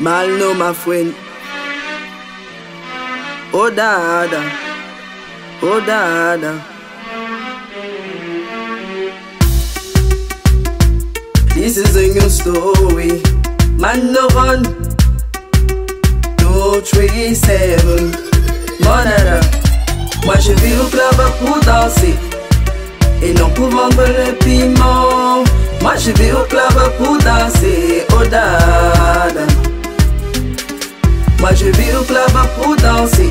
Mal no my friend. Oh dada, oh dada. This is a new story. Man no run. Two, three, seven. Monada. Moi je vais au club pour danser. Et non pour vendre le piment. Moi je vais au club pour danser. Oh dada. Moi je vais au club pour danser.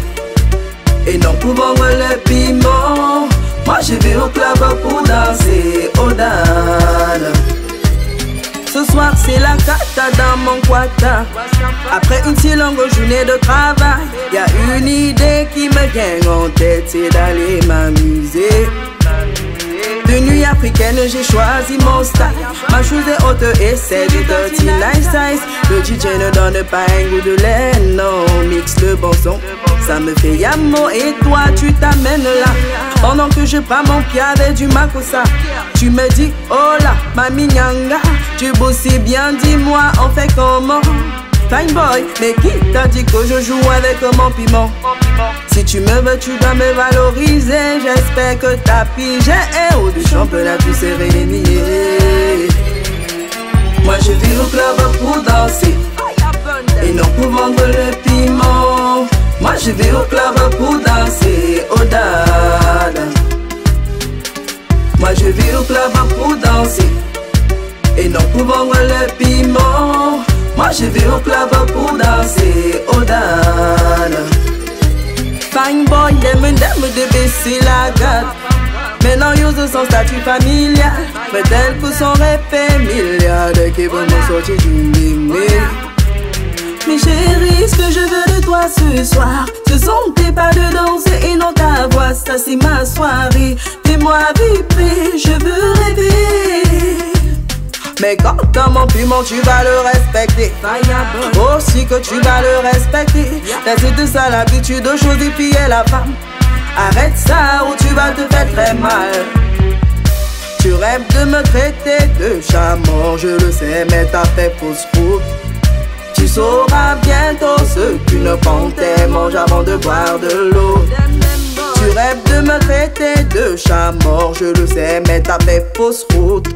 Et non pour vendre le piment. Moi je au club pour danser. Oh dada. Ce soir c'est la cata dans mon quata Après une si longue journée de travail y a une idée qui me vient en tête C'est d'aller m'amuser j'ai choisi mon style. Ma chose est haute et c'est du dirty size. Le DJ ne donne pas un goût de lait, non. Mixe le bon son, ça me fait yamo. Et toi, tu t'amènes là. Pendant que je prends mon pied avec du makosa. Tu me dis, oh là, ma mignanga. Tu bosses bien, dis-moi, on fait comment? Fine boy, mais qui t'a dit que je joue avec mon piment? Si tu me veux, tu dois me valoriser. J'espère que ta pigé est haut du championnat, tu sais. Moi je vis au club pour danser et non pour vendre le piment. Moi je vais au club pour danser, oh dada. Moi je vais au club pour danser et non pour vendre le piment. Moi je vais au club pour danser, Fine boy, them and them baisser la garde. Maintenant, use son statut familial. Mais tel que son répé milliard qui vont me sortir du mémé. Mais chérie, ce que je veux de toi ce soir, ce sont tes pas de danse et non ta voix. Ça, c'est ma soirée. Fais-moi vibrer, je veux. Mais quand t'as mon piment, tu vas le respecter. Aussi que tu vas le respecter. Laisse de ça l'habitude de choisir puis la femme. Arrête ça ou tu vas te faire très mal. Tu rêves de me traiter de chat mort, je le sais, mais t'as fait fausse route. Tu sauras bientôt ce qu'une panthère mange avant de boire de l'eau. Tu rêves de me traiter de chat mort, je le sais, mais t'as fait fausse route.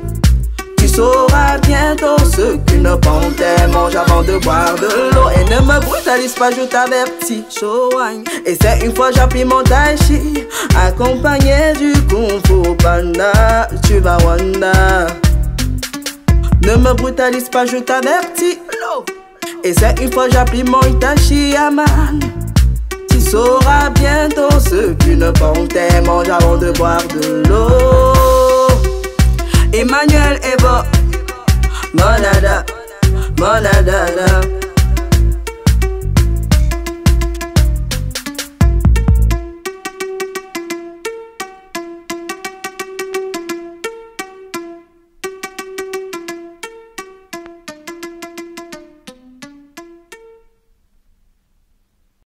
Sauras bientôt ce qu'une panthère mange avant de boire de l'eau. Et ne me brutalise pas, je t'avertis. Et c'est une fois j'appuie mon tachi, accompagné du Kung Fu Panda. Tu vas Wanda. Ne me brutalise pas, je t'avertis. Et c'est une fois j'appuie mon Itachi Yaman. Tu sauras bientôt ce qu'une panthère mange avant de boire de l'eau. Emmanuel Ebo, Monada.